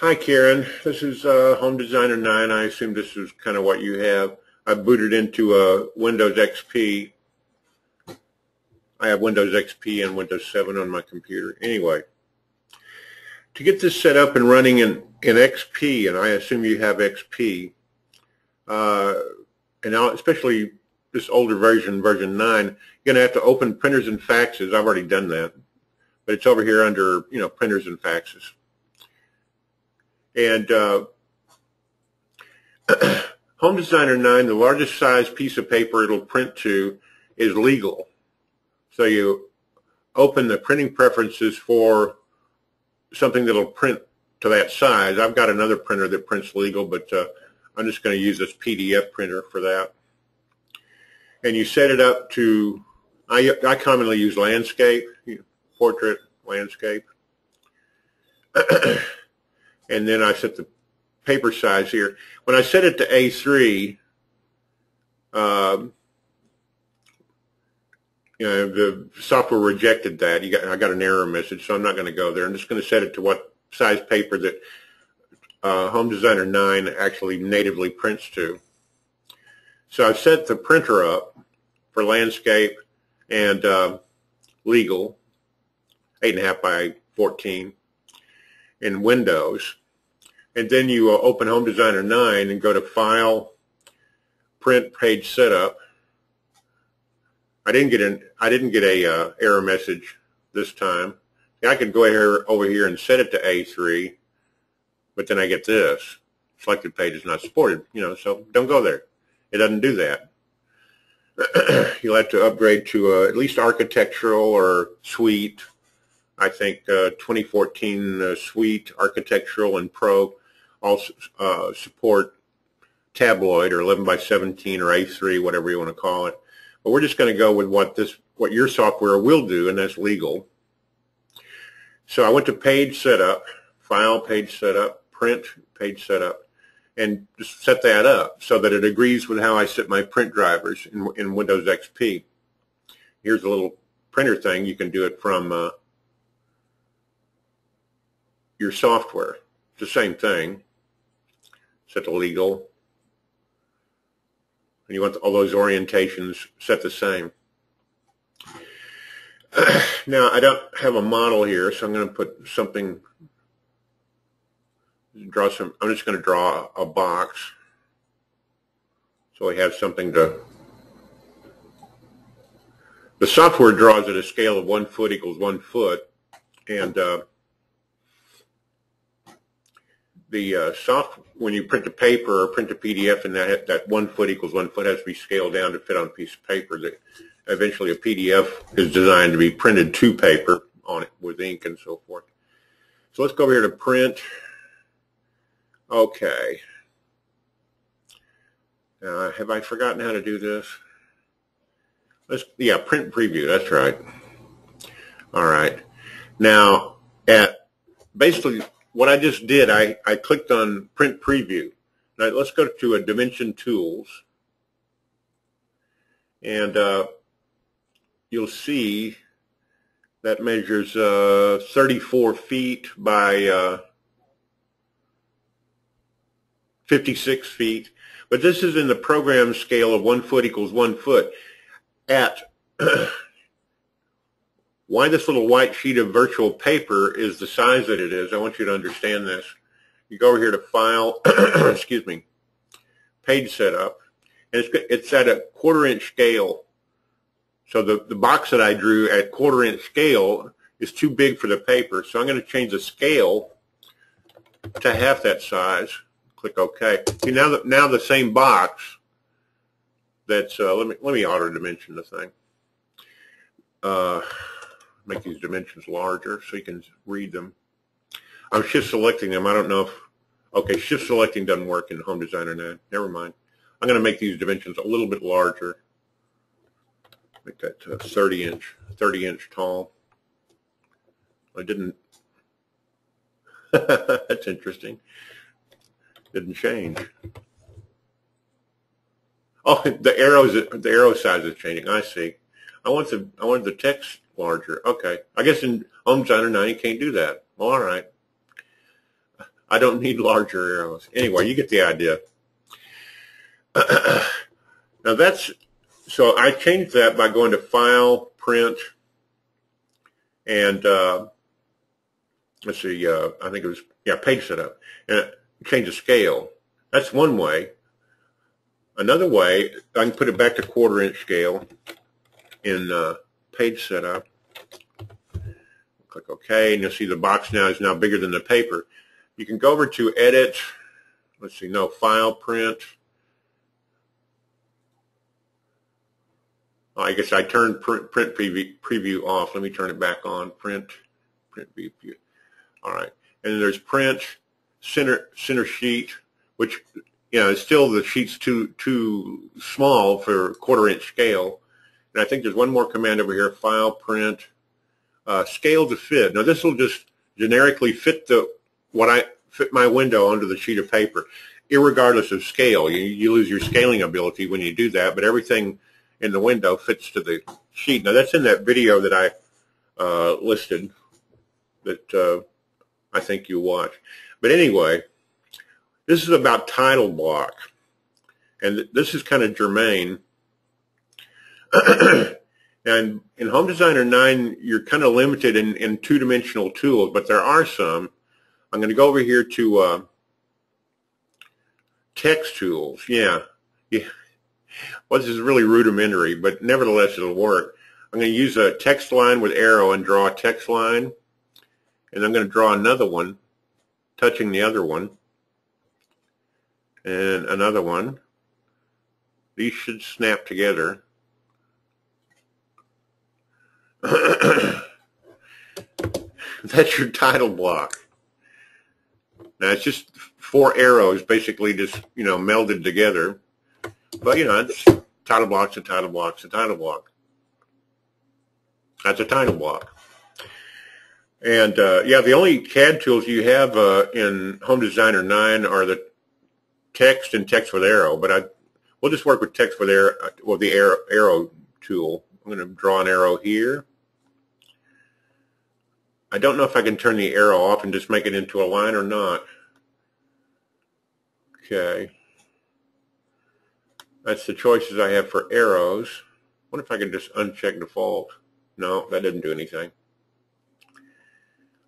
Hi, Karen. This is uh, Home Designer 9. I assume this is kind of what you have. I booted into uh, Windows XP. I have Windows XP and Windows 7 on my computer. Anyway, to get this set up and running in, in XP, and I assume you have XP, uh, and now especially this older version, version 9, you're going to have to open printers and faxes. I've already done that. But it's over here under, you know, printers and faxes. And uh, Home Designer 9, the largest size piece of paper it'll print to is legal. So you open the printing preferences for something that'll print to that size. I've got another printer that prints legal, but uh, I'm just going to use this PDF printer for that. And you set it up to, I, I commonly use landscape, portrait, landscape. and then I set the paper size here. When I set it to A3, um, you know, the software rejected that. You got, I got an error message, so I'm not going to go there. I'm just going to set it to what size paper that uh, Home Designer 9 actually natively prints to. So I've set the printer up for landscape and uh, legal, 8.5 by 14 in Windows. And then you uh, open Home Designer 9 and go to File, Print Page Setup. I didn't get an I didn't get a uh, error message this time. I could go here over here and set it to A3, but then I get this. Selected page is not supported, you know, so don't go there. It doesn't do that. You'll have to upgrade to uh, at least architectural or suite I think uh, 2014 uh, Suite, Architectural, and Pro all uh, support tabloid or 11 by 17 or A3, whatever you want to call it. But we're just going to go with what this, what your software will do, and that's legal. So I went to Page Setup, File, Page Setup, Print, Page Setup, and just set that up so that it agrees with how I set my print drivers in, in Windows XP. Here's a little printer thing. You can do it from uh, your software. It's the same thing. Set to legal. And you want all those orientations set the same. now, I don't have a model here, so I'm going to put something, draw some, I'm just going to draw a box. So I have something to, the software draws at a scale of one foot equals one foot. And uh, the uh, soft when you print a paper or print a PDF and that that one foot equals one foot has to be scaled down to fit on a piece of paper. That eventually a PDF is designed to be printed to paper on it with ink and so forth. So let's go over here to print. Okay. Uh, have I forgotten how to do this? Let's yeah, print preview. That's right. All right. Now at basically what I just did, I, I clicked on print preview. Now let's go to a dimension tools and uh, you'll see that measures uh, 34 feet by uh, 56 feet. But this is in the program scale of one foot equals one foot. At why this little white sheet of virtual paper is the size that it is. I want you to understand this. You go over here to File, excuse me, Page Setup, and it's, it's at a quarter inch scale. So the, the box that I drew at quarter inch scale is too big for the paper. So I'm going to change the scale to half that size. Click OK. See, now, the, now the same box that's, uh, let me, let me auto dimension the thing. Uh, make these dimensions larger so you can read them. I'm shift selecting them. I don't know if, okay, shift selecting doesn't work in Home Designer now. Never mind. I'm going to make these dimensions a little bit larger. Make that uh, 30 inch, 30 inch tall. I didn't, that's interesting. Didn't change. Oh, the arrows, the arrow size is changing. I see. I want the, I want the text larger. Okay. I guess in Home Designer 9 you can't do that. Well, all right. I don't need larger arrows. Anyway, you get the idea. now that's, so I changed that by going to File, Print, and uh, let's see, uh, I think it was, yeah, page setup, and change the scale. That's one way. Another way, I can put it back to quarter inch scale in uh, page setup. Click OK, and you'll see the box now is now bigger than the paper. You can go over to Edit, let's see, no, File, Print. Oh, I guess I turned print, print preview, preview off. Let me turn it back on. Print, print view. All right. And then there's print, center, center sheet, which, you know, still the sheet's too, too small for quarter inch scale. And I think there's one more command over here, file, print, uh, scale to fit. Now this will just generically fit the, what I, fit my window onto the sheet of paper, regardless of scale. You, you lose your scaling ability when you do that, but everything in the window fits to the sheet. Now that's in that video that I uh, listed that uh, I think you watch. But anyway, this is about title block. And this is kind of germane. and in Home Designer 9, you're kind of limited in, in two-dimensional tools, but there are some. I'm going to go over here to uh, text tools. Yeah. yeah. Well, this is really rudimentary, but nevertheless, it'll work. I'm going to use a text line with arrow and draw a text line. And I'm going to draw another one, touching the other one. And another one. These should snap together. That's your title block. Now it's just four arrows basically just, you know, melded together. But, you know, it's title block's a title block's a title block. That's a title block. And, uh, yeah, the only CAD tools you have uh, in Home Designer 9 are the text and text with arrow. But I, we'll just work with text with arrow, well, the arrow, arrow tool. I'm going to draw an arrow here. I don't know if I can turn the arrow off and just make it into a line or not. Okay. That's the choices I have for arrows. What if I can just uncheck default? No, that didn't do anything.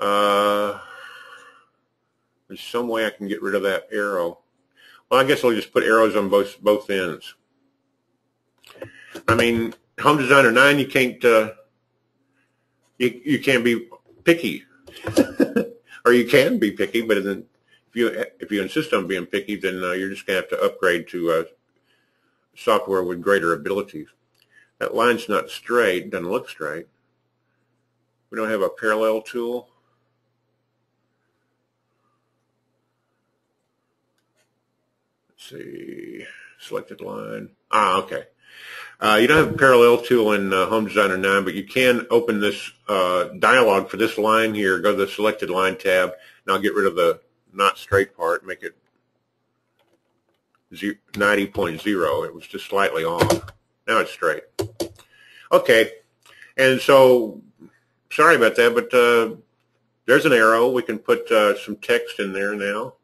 Uh, there's some way I can get rid of that arrow. Well, I guess I'll just put arrows on both both ends. I mean, Home Designer 9, you can't uh, you you can't be picky, or you can be picky, but then if you if you insist on being picky, then uh, you're just going to have to upgrade to uh, software with greater abilities. That line's not straight, doesn't look straight. We don't have a parallel tool. Let's see, selected line. Ah, okay. Uh, you don't have a parallel tool in uh, Home Designer 9, but you can open this uh, dialog for this line here, go to the selected line tab, and I'll get rid of the not straight part, make it 90.0. It was just slightly off. Now it's straight. Okay, and so sorry about that, but uh, there's an arrow. We can put uh, some text in there now.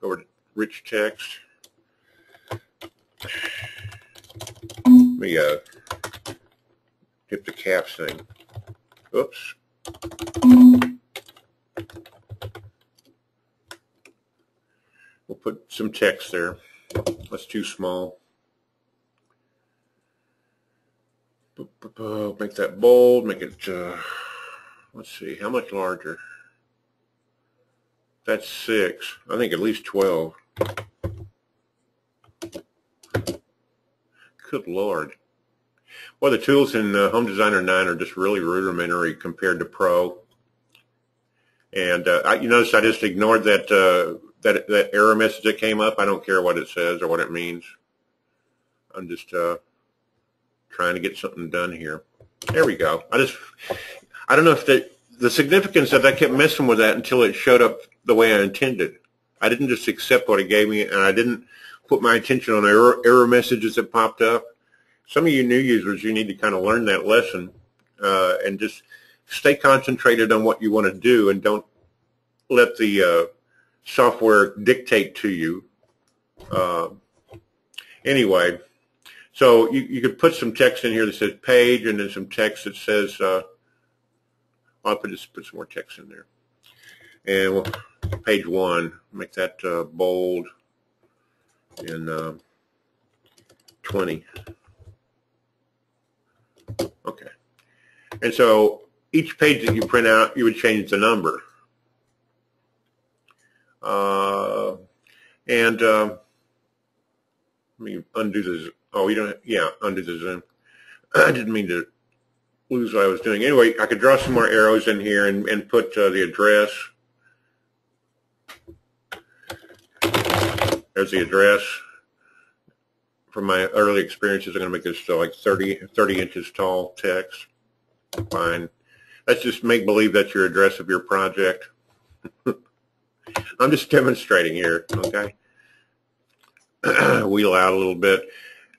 Go to rich text. Let me uh, hit the caps thing. Oops. We'll put some text there. That's too small. Make that bold, make it, uh, let's see, how much larger? That's 6. I think at least 12. Good Lord. Well, the tools in uh, Home Designer 9 are just really rudimentary compared to Pro. And uh, I, you notice I just ignored that, uh, that that error message that came up. I don't care what it says or what it means. I'm just uh, trying to get something done here. There we go. I just, I don't know if the, the significance of that I kept messing with that until it showed up the way I intended. I didn't just accept what it gave me, and I didn't put my attention on error, error messages that popped up. Some of you new users, you need to kind of learn that lesson uh, and just stay concentrated on what you want to do and don't let the uh, software dictate to you. Uh, anyway, so you, you could put some text in here that says page and then some text that says, uh, I'll put, just put some more text in there. And we'll, page one, make that uh, bold in uh, 20. Okay. And so each page that you print out, you would change the number. Uh, and uh, let me undo the, oh, you don't, yeah, undo the zoom. I didn't mean to lose what I was doing. Anyway, I could draw some more arrows in here and, and put uh, the address. There's the address. From my early experiences, I'm going to make this uh, like 30, 30 inches tall text. Fine. Let's just make believe that's your address of your project. I'm just demonstrating here, okay? Wheel out a little bit.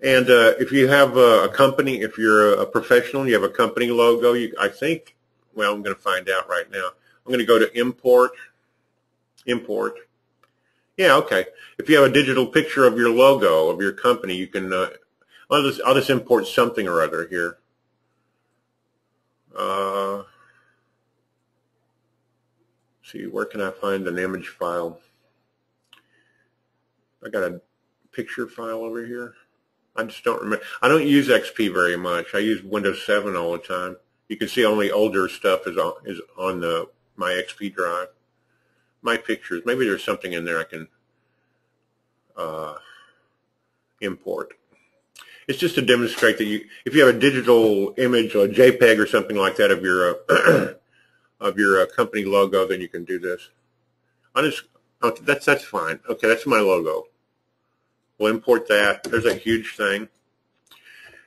And uh, if you have a, a, company, if you're a professional, you have a company logo, you, I think, well, I'm going to find out right now. I'm going to go to import, import. Yeah, okay. If you have a digital picture of your logo, of your company, you can, uh, I'll, just, I'll just import something or other here. Uh, see, where can I find an image file? I got a picture file over here. I just don't remember. I don't use XP very much. I use Windows 7 all the time. You can see only older stuff is on, is on the my XP drive. My pictures. Maybe there's something in there I can uh, import. It's just to demonstrate that you, if you have a digital image or a JPEG or something like that of your uh, of your uh, company logo, then you can do this. I just oh, that's that's fine. Okay, that's my logo. We'll import that. There's a huge thing.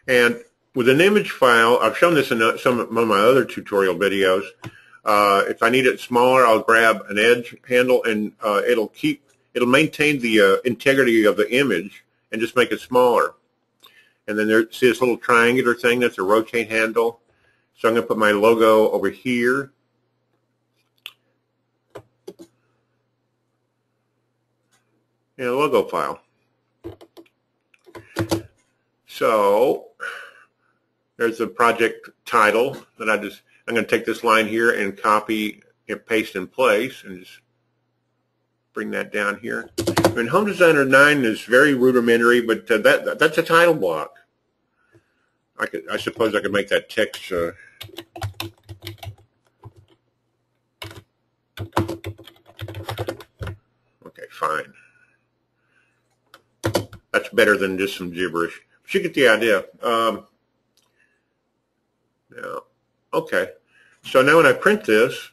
And with an image file, I've shown this in some of my other tutorial videos. Uh, if I need it smaller, I'll grab an edge handle and uh, it'll keep, it'll maintain the uh, integrity of the image and just make it smaller. And then there, see this little triangular thing? That's a rotate handle. So I'm going to put my logo over here. And a logo file. So there's the project title that I just, I'm going to take this line here and copy and paste in place and just bring that down here. I mean, Home Designer 9 is very rudimentary, but uh, that that's a title block. I could, I suppose I could make that text. Uh, okay, fine. That's better than just some gibberish. But you get the idea. Um, yeah. Okay. So now when I print this,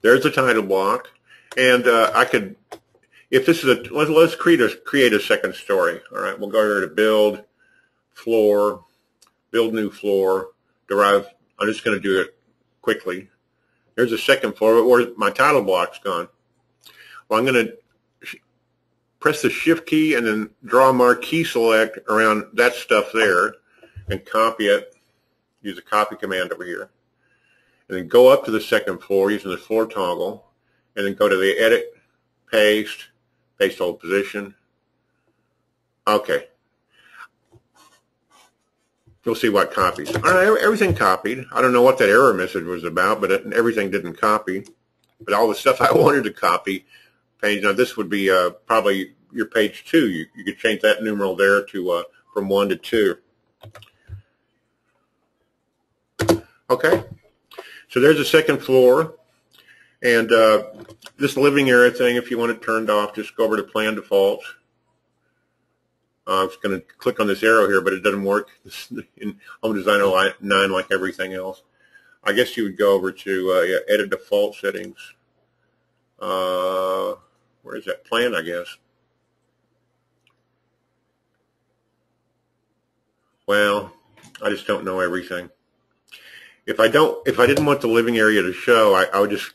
there's the title block, and uh, I could, if this is a, let, us let's create a create a second story. All right, we'll go here to build, floor, build new floor, derive. I'm just going to do it quickly. There's a second floor, but where my title block's gone. Well, I'm going to press the shift key and then draw marquee select around that stuff there and copy it. Use the copy command over here. And then go up to the second floor using the floor toggle and then go to the edit, paste, paste hold position. Okay. You'll see what copies. Everything copied. I don't know what that error message was about, but it, everything didn't copy. But all the stuff I wanted to copy page. Now this would be uh, probably your page two. You, you could change that numeral there to uh, from one to two. Okay, so there's the second floor. And uh, this living area thing, if you want it turned off, just go over to Plan Defaults. Uh, I was going to click on this arrow here, but it doesn't work in Home Designer 9 like everything else. I guess you would go over to uh, yeah, Edit Default Settings. Uh, where is that plan, I guess? Well, I just don't know everything. If I don't, if I didn't want the living area to show, I, I would just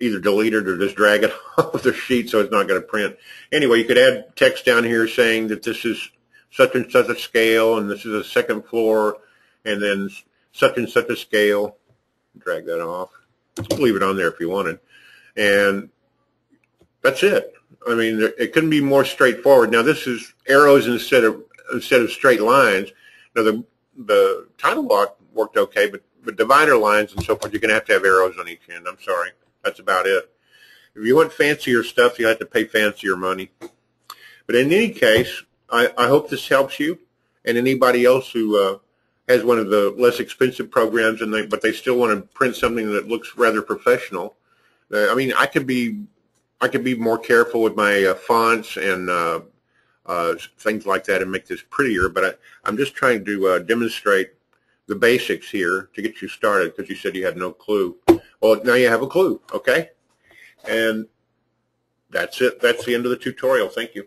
either delete it or just drag it off the sheet so it's not going to print. Anyway, you could add text down here saying that this is such and such a scale and this is a second floor and then such and such a scale. Drag that off. Leave it on there if you wanted. And That's it. I mean, it couldn't be more straightforward. Now, this is arrows instead of instead of straight lines. Now, the the title block worked okay, but but divider lines and so forth, you're going to have to have arrows on each end. I'm sorry. That's about it. If you want fancier stuff, you have to pay fancier money. But in any case, I, I hope this helps you and anybody else who uh, has one of the less expensive programs, and they, but they still want to print something that looks rather professional. Uh, I mean, I could be I could be more careful with my uh, fonts and uh, uh, things like that and make this prettier, but I, I'm just trying to uh, demonstrate the basics here to get you started because you said you had no clue. Well, now you have a clue, okay? And that's it. That's the end of the tutorial. Thank you.